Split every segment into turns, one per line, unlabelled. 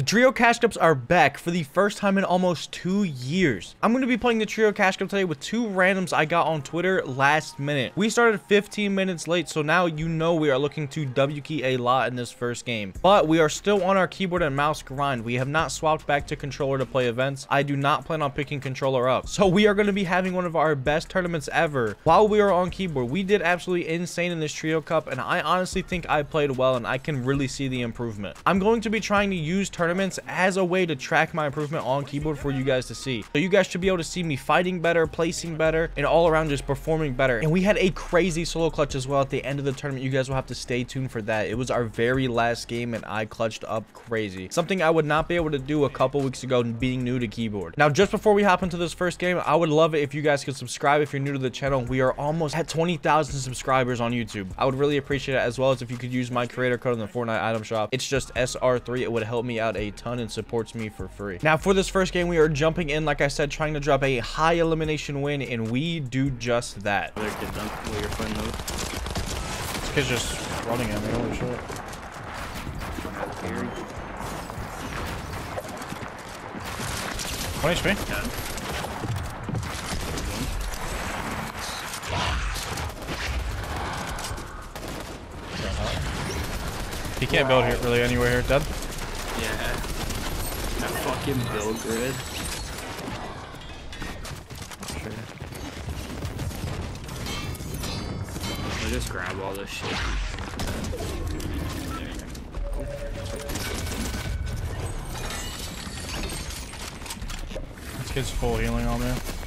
The trio cash cups are back for the first time in almost two years. I'm going to be playing the trio cash cup today with two randoms I got on Twitter last minute. We started 15 minutes late, so now you know we are looking to W key a lot in this first game. But we are still on our keyboard and mouse grind. We have not swapped back to controller to play events. I do not plan on picking controller up. So we are going to be having one of our best tournaments ever. While we are on keyboard, we did absolutely insane in this trio cup, and I honestly think I played well, and I can really see the improvement. I'm going to be trying to use tournaments tournaments as a way to track my improvement on keyboard for you guys to see. So you guys should be able to see me fighting better, placing better, and all around just performing better. And we had a crazy solo clutch as well at the end of the tournament. You guys will have to stay tuned for that. It was our very last game and I clutched up crazy. Something I would not be able to do a couple weeks ago being new to keyboard. Now, just before we hop into this first game, I would love it if you guys could subscribe if you're new to the channel. We are almost at 20,000 subscribers on YouTube. I would really appreciate it as well as if you could use my creator code in the Fortnite item shop. It's just SR3. It would help me out a ton and supports me for free. Now, for this first game, we are jumping in, like I said, trying to drop a high elimination win, and we do just that.
This
kid's just running at me, holy shit. One HP. He can't build here really anywhere here. Dead?
Yeah. That fucking build grid.
Sure.
I just grab all this shit.
This kid's full healing on me.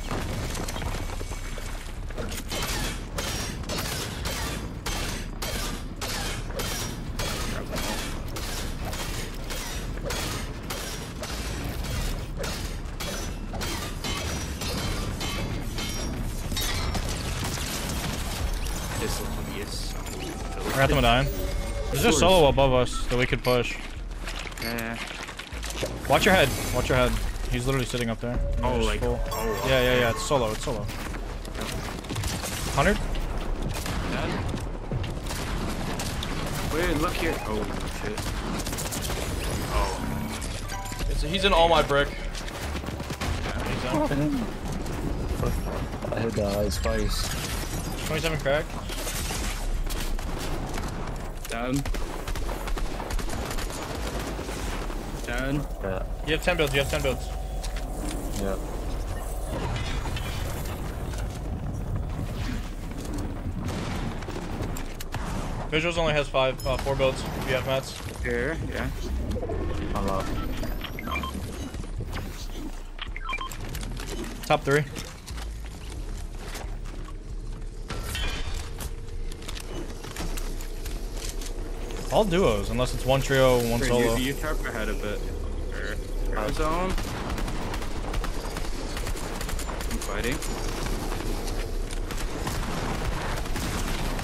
Solo above us that we could push.
Yeah.
Watch your head. Watch your head. He's literally sitting up there.
Oh, like, full. oh.
Yeah, yeah, yeah. It's solo. It's solo. 100?
Wait, look here. Oh, shit.
Oh. It's, he's in all my brick.
Yeah, he's in. I uh, hit the eyes twice.
27 crack.
Down. Down.
Yeah.
You have 10 builds, you have 10 builds.
Yeah.
Visuals only has five, uh, four builds. If you have mats.
Here, yeah.
I Unlock.
Top three. All duos, unless it's one trio, one
Here,
solo.
You, you tarp ahead a bit. Or, zone. I'm fighting.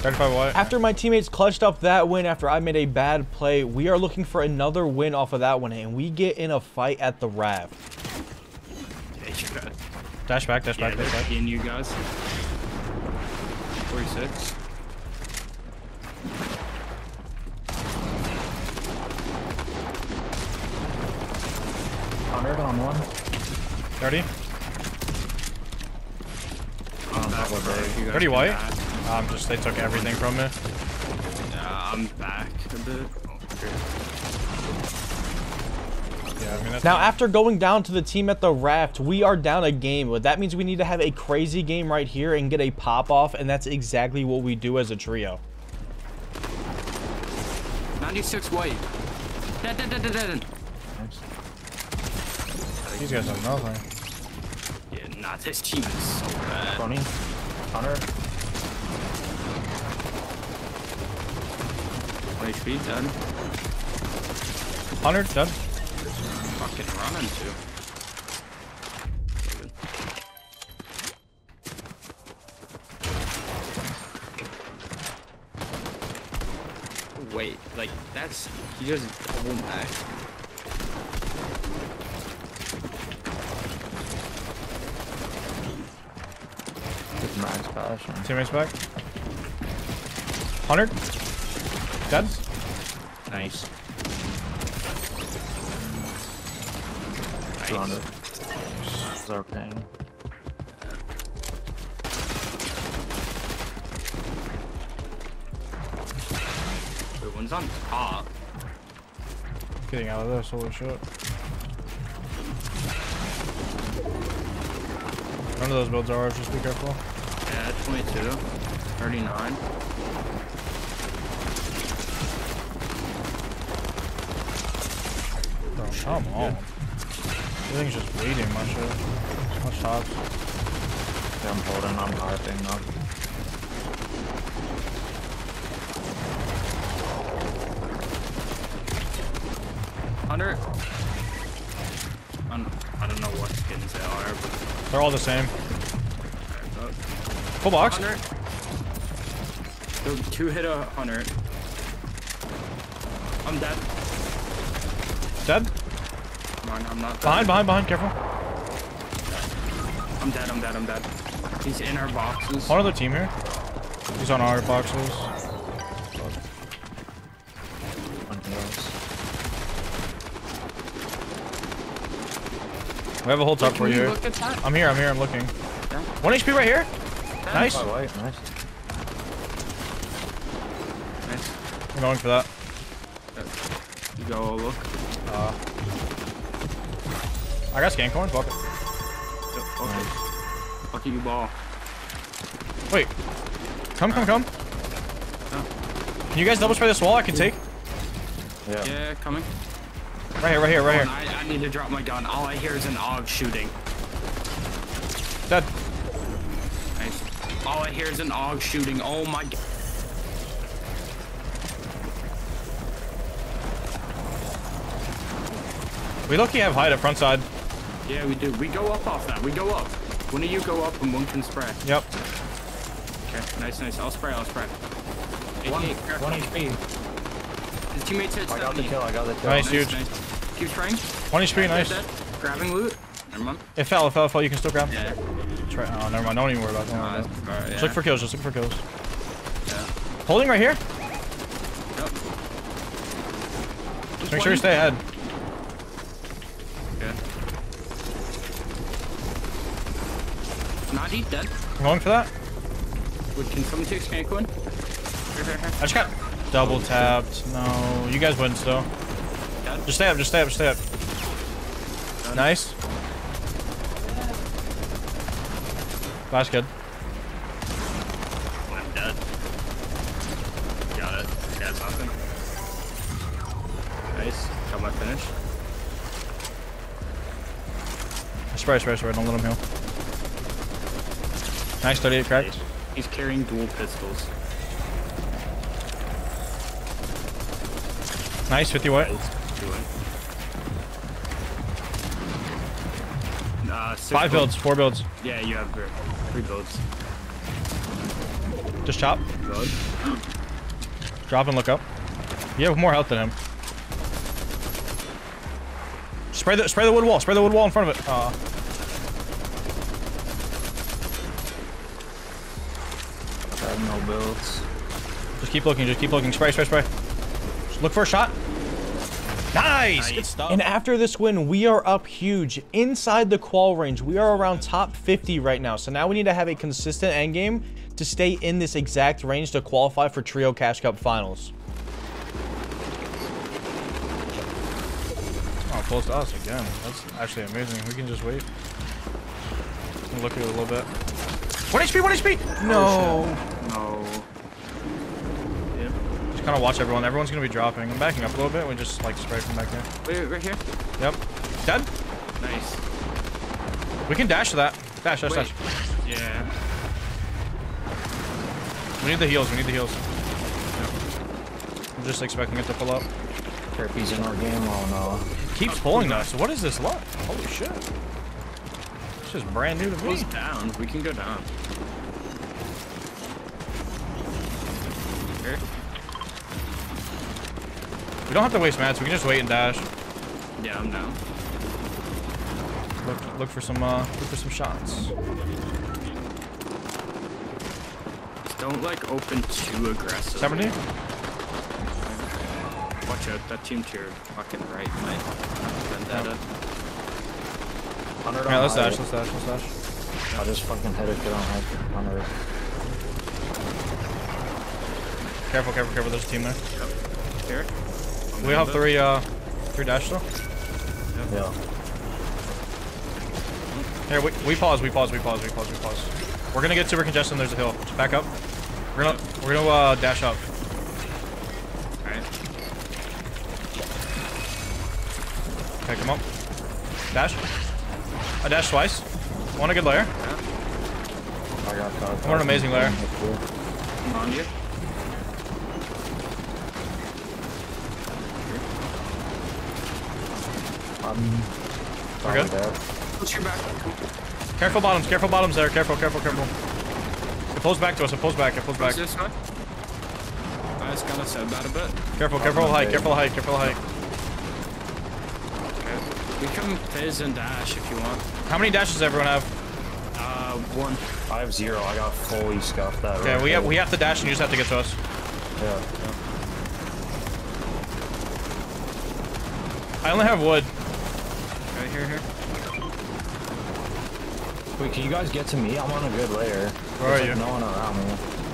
35 white. After my teammates clutched up that win after I made a bad play, we are looking for another win off of that one, and we get in a fight at the raft.
Yeah, you got
Dash back, dash
yeah,
back, dash back.
in you guys. 46.
Hundred on one.
30.
Oh,
30 white? Um, just they took everything from me.
Yeah, I'm back a bit.
Yeah, I mean, now, after going down to the team at the raft, we are down a game, but that means we need to have a crazy game right here and get a pop off, and that's exactly what we do as a trio.
96 white. Dead, dead, dead, dead, dead.
These guys have nothing.
Yeah, nah, this team is so bad.
20. Hunter.
1 HP, dead.
100, dead.
Fucking running too. Wait, like, that's... He just double back.
Max passion.
Teammates back. 100. Dead.
Nice.
200. This our ping.
Wait, one's on top.
Getting out of this, holy shit. None of those builds are ours, just be careful.
Yeah, 22. 39.
Oh, come on. Everything's just bleeding, my shit. Much tops.
Yeah, I'm holding, I'm tarping up.
Hunter. I I don't know what skins they are, but
They're all the same. Full box.
Hunter. The two hit a hunter. I'm dead.
Dead.
Come on, I'm not.
Behind, behind, behind. Careful.
I'm dead. I'm dead. I'm dead. He's in our boxes.
One other team here. He's on our boxes. We have a whole top for you
you
here.
look at that?
I'm here, I'm here, I'm looking.
Yeah.
One HP right here. Nice.
Oh, wait, nice.
Nice.
I'm going for that.
You go look.
Uh, I got scan coin. Fuck it.
Oh, Okay. Lucky you ball.
Wait. Come, come, come. Can you guys double spray this wall? I can take.
Yeah.
Yeah, coming.
Right here, right here, right
Hold
here.
I, I need to drop my gun. All I hear is an AUG shooting.
Dead.
Nice. All I hear is an AUG shooting. Oh my god.
We lucky have hide at front side.
Yeah, we do. We go up off that. We go up. One of you go up and one can spray.
Yep.
Okay, nice, nice. I'll spray, I'll spray.
One,
88, careful.
one HP.
His teammates hit
I got the kill, I got the kill.
Nice,
Nice,
huge.
nice. Keep spraying.
20 HP, nice.
Dead, dead. Grabbing loot. Never mind.
It fell, it fell, it fell. You can still grab.
Yeah.
Try. Oh, never mind. Don't even worry about it. Don't worry about it.
alright,
Just
yeah.
look for kills. Just look for kills.
Yeah.
Holding right here.
Yep.
Just make sure you stay ahead.
Yeah. Nadi, dead.
I'm going for that.
Wait, can someone take scan coin? Here, here, here.
I just got double tapped. No, you guys win still.
Dead.
Just stay up. Just stay up. Just stay up.
Done.
Nice. That's good.
I'm dead. Got it. Got something. Nice. Got my finish.
Spray, spray, spray. Don't let him heal. Nice 38 cracked.
He's carrying dual pistols.
Nice 50 white.
Doing. Uh, six
Five builds, four builds.
Yeah, you have three builds.
Just chop.
Good.
Drop and look up. You have more health than him. Spray the spray the wood wall. Spray the wood wall in front of it. Uh,
I have no builds.
just keep looking. Just keep looking. Spray, spray, spray. Just look for a shot. Nice. Stuff. And after this win, we are up huge inside the qual range. We are around top 50 right now. So now we need to have a consistent end game to stay in this exact range to qualify for Trio Cash Cup Finals. Oh, close to us again. That's actually amazing. We can just wait. Look at it a little bit. One HP, one HP. Oh, no.
No. Yeah.
Just kind of watch everyone. Everyone's gonna be dropping. I'm backing up a little bit. We just like spray from back there.
Wait, right here.
Yep. Dead.
Nice.
We can dash to that. Dash, dash,
Wait.
dash.
Yeah.
We need the heals. We need the heals. I'm just expecting it to pull up.
Kirby's in our game. Oh
Keeps pulling us. What is this luck? Holy shit. This is brand new to me.
Goes down. We can go down.
We don't have to waste mats. We can just wait and dash.
Yeah, I'm down.
Look, look for some, uh, look for some shots.
Don't like open too aggressive.
70.
Watch out, that team to your fucking right might vendetta.
100
Yeah,
on
let's dash, let's dash, let's dash.
I'll just fucking hit it good on high. On earth.
Careful, careful, careful. There's a team there. Yep.
Here.
We have three, uh, three dash though.
Yeah.
Here, we, we pause, we pause, we pause, we pause, we pause. We're gonna get super congested and there's a hill. Just back up. We're gonna, we're gonna, uh, dash up.
Alright.
Okay, come up. Dash. I dashed twice. Want a good layer. Yeah.
I got caught.
What an amazing layer.
I'm on you.
We're good?
Push your back.
Careful bottoms, careful bottoms there. Careful, careful, careful. It pulls back to us, it pulls back, it pulls back.
Push this way. I just gotta set that a bit.
Careful, careful height, careful height, careful height.
Okay. We can fizz and dash if you want.
How many dashes does everyone have?
Uh, one.
I have zero. I got fully scuffed that.
Okay,
right
we have, we have to dash and you just have to get to us.
Yeah. Yeah.
I only have wood.
Right here, here.
Wait, can you guys get to me? I'm on a good layer.
Where are
There's,
you?
No one around me.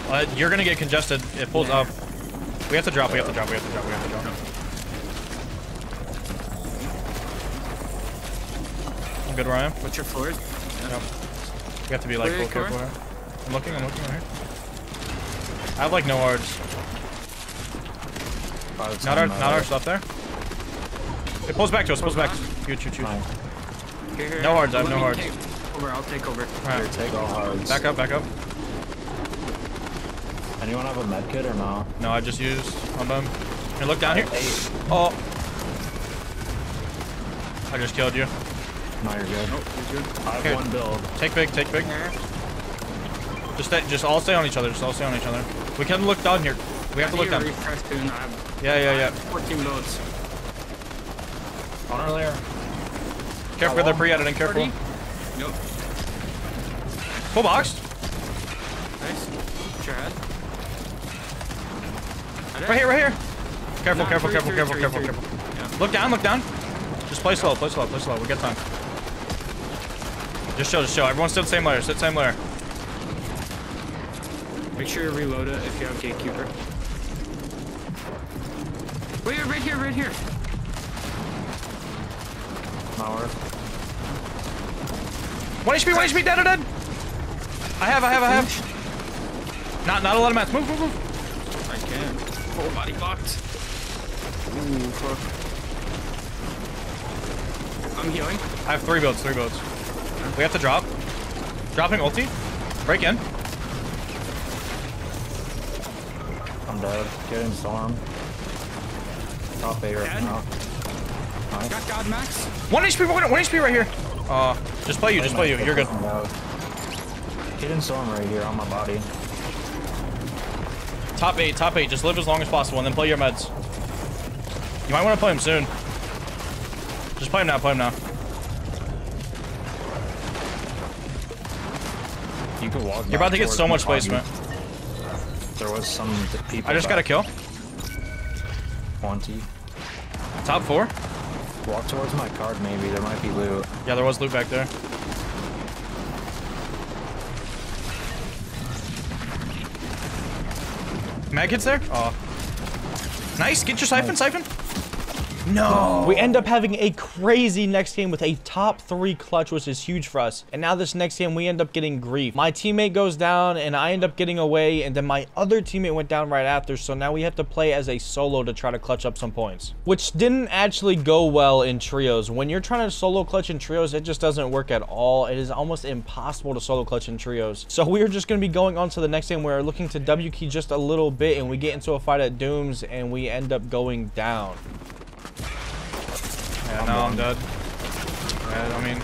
Uh, you're gonna get congested. It pulls
Yeah.
up. We have to drop, we have to drop, we have to drop, we have to drop. I'm good where I am.
What's your floors?
Yep. We have to be like
Where
full
you,
careful here. I'm looking, I'm looking right here. I have like no wards.
Five,
Not our, not our stuff there. It pulls back to us, pulls back. Shoot, shoot, shoot.
Fine.
Here, here.
No hards, I have no
me
hards.
Over, I'll take over.
Here, take all hards.
back up, back up.
Anyone have a med kit or no?
No, I just used on them. Here, look down here.
Eight.
Oh. I just killed you.
No, you're good.
Oh, you're good.
I have
Here.
one build.
Take big, take big.
Here.
Just stay, just all stay on each other. Just all stay on each other. We can look down here. We have to
I
look
need a
down.
refresh soon. I have,
Yeah, yeah, yeah.
14 builds.
On our
Careful, they're pre-editing. Careful.
40. Yep.
Full box.
Nice. Put your head.
Right here, right here. Careful, careful,
three,
careful,
three,
careful,
three,
careful, careful.
Yeah.
Look down, look down. Just play slow, play slow, play slow. We get time. Just show, just show. Everyone sit the same layer. Sit same layer.
Make sure you reload it if you have gatekeeper. Wait, right here, right here.
Not worth.
One HP, one HP, dead, dead, dead. I have, I have, I have. Not, not a lot of mats. Move, move, move.
I can. Full body blocked. Ooh, fuck. I'm healing.
I have three builds, three builds. We have to drop. Dropping ulti. Break in.
I'm dead. Getting storm. Top A right
Dead?
now. Nice.
Got God Max.
One HP, one, one HP right here. Uh, just play you, just play you. You're good.
Hidden storm right here on my body.
Top eight, top eight. Just live as long as possible and then play your meds. You might want to play him soon. Just play him now, play him now.
You could walk.
You're about to get so much placement.
There was some people.
I just got a
back
kill.
20.
Top four.
Walk towards my card, maybe. There might be loot.
Yeah, there was loot back there. Mag hits there? Oh. Nice. Get your siphon, siphon. No. We end up having a crazy next game with a top three clutch, which is huge for us. And now this next game, we end up getting grief. My teammate goes down and I end up getting away. And then my other teammate went down right after. So now we have to play as a solo to try to clutch up some points, which didn't actually go well in trios. When you're trying to solo clutch in trios, it just doesn't work at all. It is almost impossible to solo clutch in trios. So we are just going to be going on to the next game. We're looking to W key just a little bit and we get into a fight at Dooms and we end up going down. Yeah, no, I'm dead. Yeah, I mean,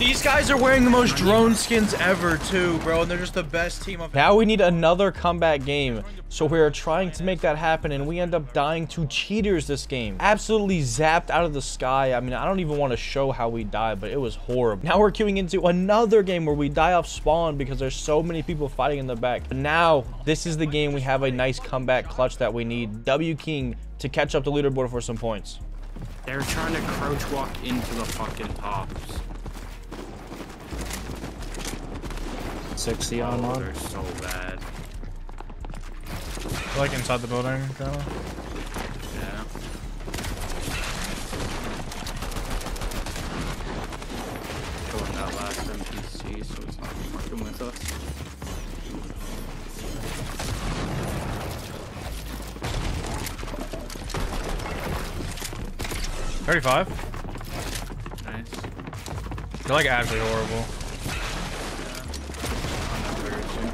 these guys are wearing the most drone skins ever, too, bro, and they're just the best team of. Now we need another comeback game, so we are trying to make that happen, and we end up dying to cheaters this game. Absolutely zapped out of the sky. I mean, I don't even want to show how we died, but it was horrible. Now we're queuing into another game where we die off spawn because there's so many people fighting in the back. But now this is the game we have a nice comeback clutch that we need. W King to catch up the leaderboard for some points.
They're trying to crouch walk into the fucking tops.
60 on one.
they're so bad.
They're, like inside the building, kind of.
Yeah. Killing that last NPC, so it's not fucking with us.
Thirty-five.
Nice.
They're like absolutely horrible.
On that very soon.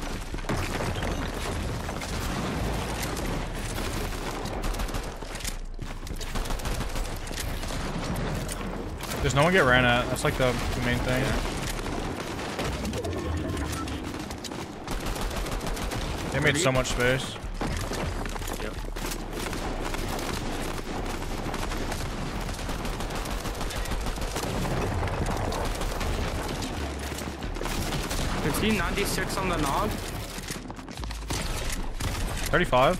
Does no one get ran at? That's like the, the main thing. They made so much space.
Yep. Fifteen ninety six on the knob.
35,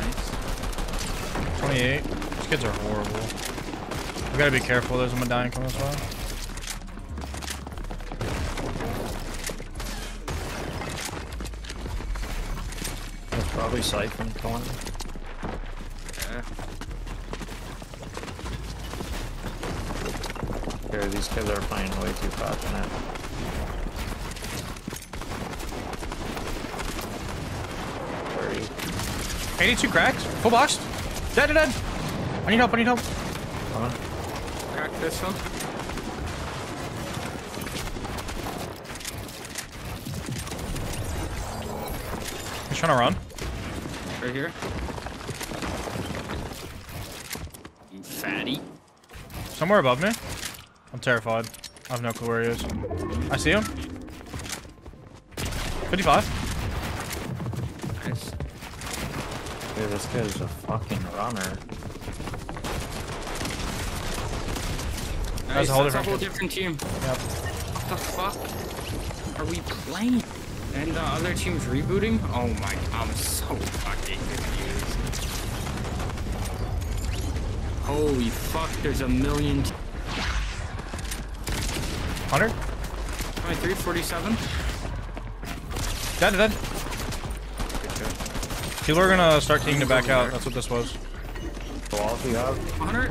Nice.
28. These kids are horrible. We gotta be careful. There's a medallion coming as well.
It's probably Siphon killing.
Yeah.
Here, these kids are playing way too passionate. Thirty.
82 cracks. Full box. Dead, dead, dead. I need help. I need help.
Come on.
Crack this one.
He's trying to run.
Right here. You fatty.
Somewhere above me. I'm terrified. I have no clue where he is. I see him. 55.
Nice.
Dude, this kid is a fucking runner.
Nice.
a whole
That's a
different
whole
kid.
different team.
Yep.
What the fuck are we playing? And the other team's rebooting? Oh my, I'm so fucking confused. Holy fuck, there's a million. t-
100.
23, 47?
Dead, dead. People are gonna start kicking it back out. That's what this was.
The walls we have.
100?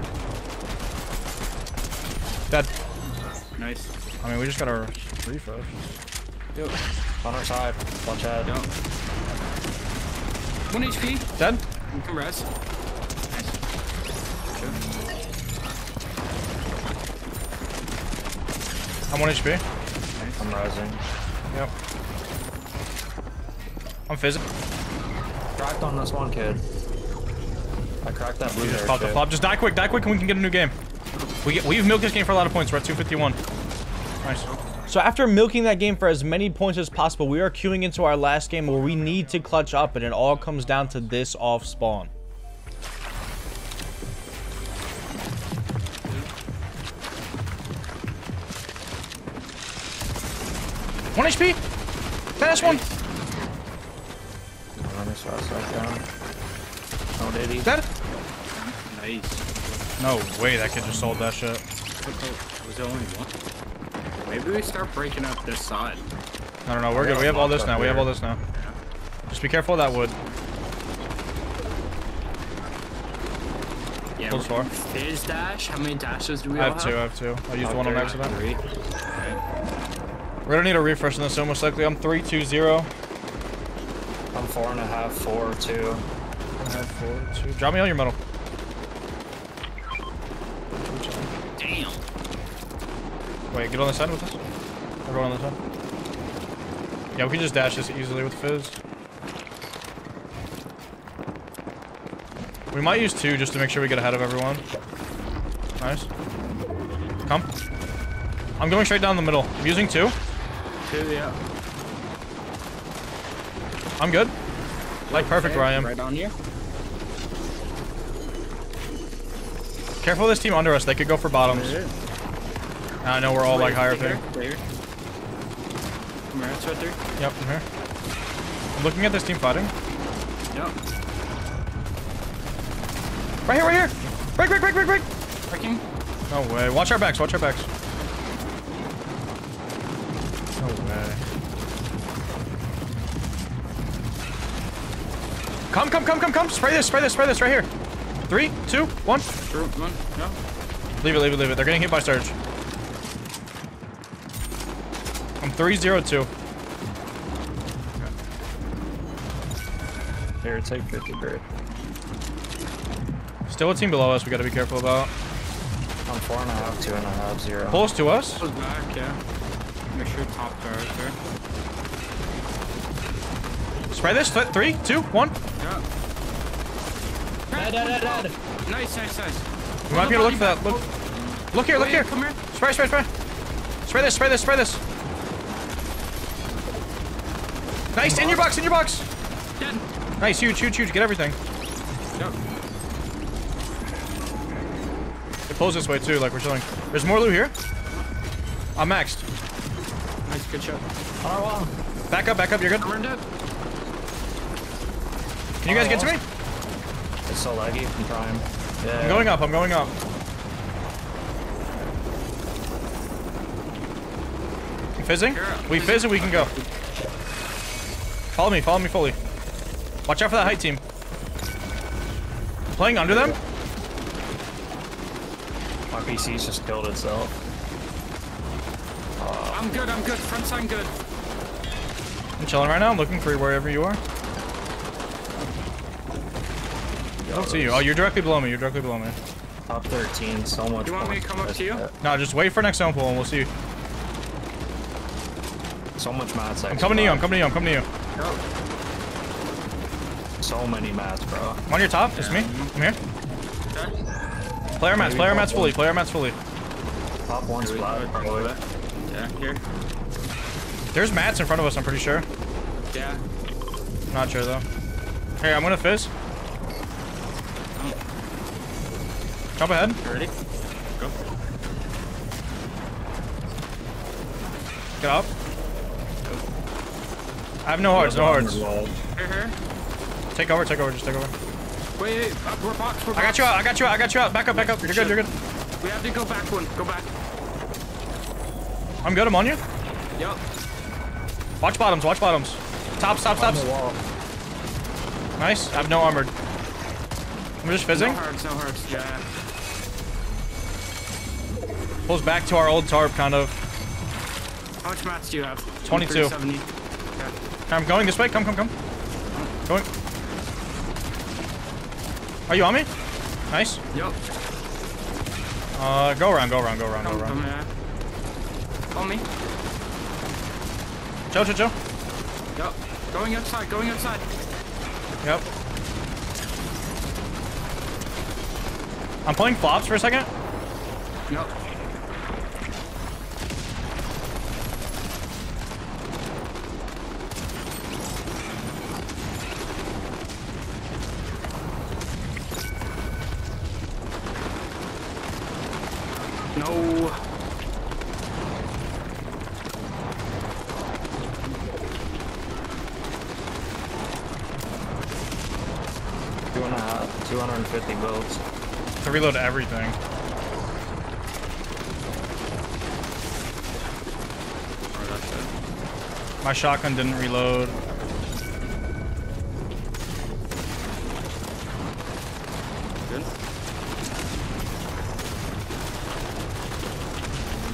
I mean, we just gotta refresh.
Yep.
On our side. Watch out.
Yep. 1 HP.
Dead.
You can rest. Nice.
I'm 1 HP.
I'm rising.
Yep. I'm fizzing.
Cracked on this one kid. I cracked that blue
Just
hair
pop the flop. Just die quick, die quick, and we can get a new game. We get, we've milked this game for a lot of points. We're at 251. Nice. So after milking that game for as many points as possible, we are queuing into our last game where we need to clutch up, and it all comes down to this off spawn. One HP. Fast one.
Let me swap that down. Oh, did he?
Dead.
Nice.
No way, that kid just sold that shit.
Oh, was there only one? Maybe we start breaking up this side.
I don't know. We're good. We have all this now. We have all this now. Just be careful of that wood.
Yeah.
Close door.
Fizz dash. How many dashes do we
have?
I
have two. I have two. I used
Okay, oh,
one on
I
accident.
agree.
We're gonna need a refresh in this, so most likely I'm three, two, zero.
I'm four and a half, four, two.
I have four, two. Drop me all your metal. Get on the side with us. Everyone on the side. Yeah, we can just dash this easily with Fizz. We might use two just to make sure we get ahead of everyone. Nice. Come. I'm going straight down the middle. I'm using two.
Two, yeah.
I'm good. Like perfect where I am.
Right on you.
Careful of this team under us. They could go for bottoms. Now I know we're all like higher up
there. Clear. From here, it's right there.
Yep, from here. I'm looking at this team fighting.
Yep.
Right here, right here! Break, break, break, break, break!
Breaking.
No way. Watch our backs, watch our backs. No way. Come, come, come, come, come! Spray this, spray this, spray this right here. Three, two, one.
Sure, one, no.
Leave it, leave it, leave it. They're getting hit by Surge. 302.
Here, take 50 grid.
Still a team below us we gotta be careful about.
I'm four and a half, two and a half, zero.
Close to us.
Goes back, yeah. Make sure top guard there.
Spray this. Th three, two, one.
Yeah.
Dead, dead, dead, dead.
Nice, nice, nice.
We might be able to look for that. Look, look here, look here.
Come here.
Spray, spray, spray. Spray this, spray this, spray this. Nice, in your box, in your box.
Dead.
Nice, huge, huge, huge. Get everything.
Yep.
It pulls this way too, like we're showing. There's more loot here. I'm maxed.
Nice, good shot.
On our wall.
Back up, back up. You're good.
I'm dead.
Can you guys get to me?
It's so laggy. I'm trying. Yeah.
I'm going up. I'm going up. I'm fizzing. We fizz and we can go. Follow me. Follow me fully. Watch out for that height team. Playing under them.
My PC's just killed itself.
I'm good, I'm good. Front side good.
I'm chilling right now. I'm looking for you wherever you are. I don't see you. Oh, you're directly below me. You're directly below me.
Top 13, so much Do
You want me to come up to you?
No, just wait for next zone pull and we'll see.
So much mats.
I'm coming to you. I'm coming to you. I'm coming to you.
Go.
So many mats, bro.
I'm on your top. It's me. I'm here.
Okay.
Player mats. Player mats fully. Player mats fully.
Top one's flat, probably.
Yeah, here.
There's mats in front of us. I'm pretty sure.
Yeah.
Not sure though. Hey, I'm gonna fizz. Jump ahead.
You ready? Go.
Get up. I have no hearts. No hearts.
Here, here.
Take over. Take over. Just take over.
Wait, wait. We're box, we're
I got you out. I got you out. I got you out. Back up. Back up. You're good. You're good.
We have to go back one. Go back.
I'm good. I'm on you.
Yep.
Watch bottoms. Watch bottoms. Top. Stop. Stop.
On.
Nice. I have no armored. I'm just fizzing.
No hearts, no hearts. Yeah.
Pulls back to our old tarp, kind of.
How much mats do you have?
22.
Okay.
I'm going this way. Come, come, come. Going. Are you on me? Nice.
Yup.
Uh, go around. Go around. Go around. Go
Come,
around.
On me.
Joe, Joe, Joe.
Yup. Going outside, going outside.
Yep. I'm playing flops for a second.
Yup. No.
Two and a half, 250 builds.
To reload everything.
That's it.
My shotgun didn't reload.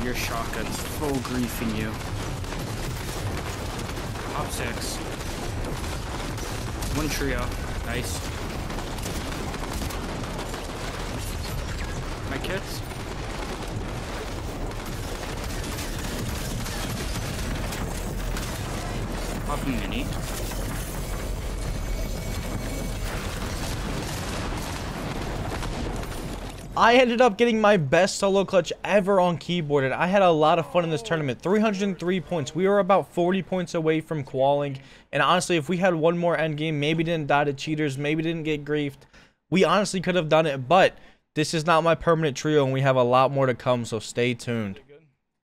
Your shotgun's full griefing you. Top six. One trio. Nice. My kits. Pop mini.
I ended up getting my best solo clutch ever on keyboard, and I had a lot of fun in this tournament. 303 points. We were about 40 points away from qualing, and honestly, if we had one more end game, maybe didn't die to cheaters, maybe didn't get griefed, we honestly could have done it, but this is not my permanent trio, and we have a lot more to come, so stay tuned.